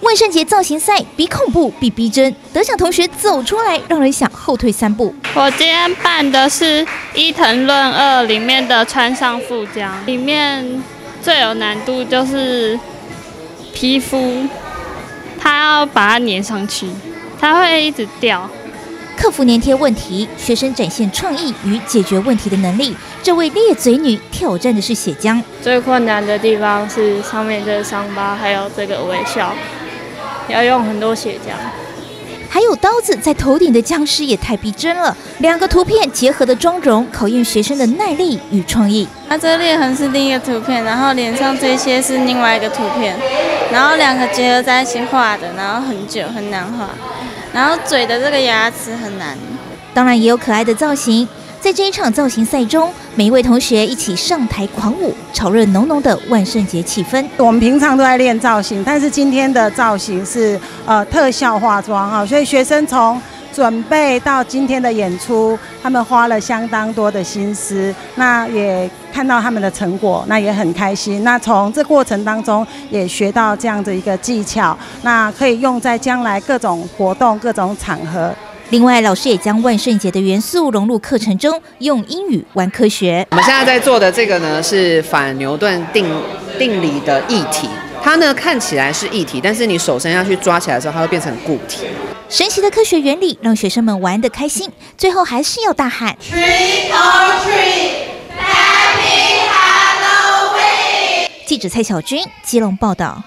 万圣节造型赛比恐怖比逼真，得奖同学走出来，让人想后退三步。我今天扮的是《伊藤润二》里面的川上富江，里面最有难度就是皮肤，它要把它粘上去，它会一直掉。克服粘贴问题，学生展现创意与解决问题的能力。这位裂嘴女挑战的是血浆，最困难的地方是上面这个伤疤，还有这个微笑，要用很多血浆。还有刀子在头顶的僵尸也太逼真了。两个图片结合的妆容，考验学生的耐力与创意。它这裂痕是另一个图片，然后脸上这些是另外一个图片，然后两个结合在一起画的，然后很久很难画。然后嘴的这个牙齿很难，当然也有可爱的造型。在这一场造型赛中，每一位同学一起上台狂舞，炒热浓浓的万圣节气氛。我们平常都在练造型，但是今天的造型是呃特效化妆啊，所以学生从准备到今天的演出，他们花了相当多的心思，那也看到他们的成果，那也很开心。那从这过程当中也学到这样的一个技巧，那可以用在将来各种活动、各种场合。另外，老师也将万圣节的元素融入课程中，用英语玩科学。我们现在在做的这个呢，是反牛顿定定理的议题。它呢看起来是液体，但是你手伸下去抓起来的时候，它会变成固体。神奇的科学原理让学生们玩得开心，最后还是要大喊：Trick or treat，Happy Halloween！记者蔡小军基隆报道。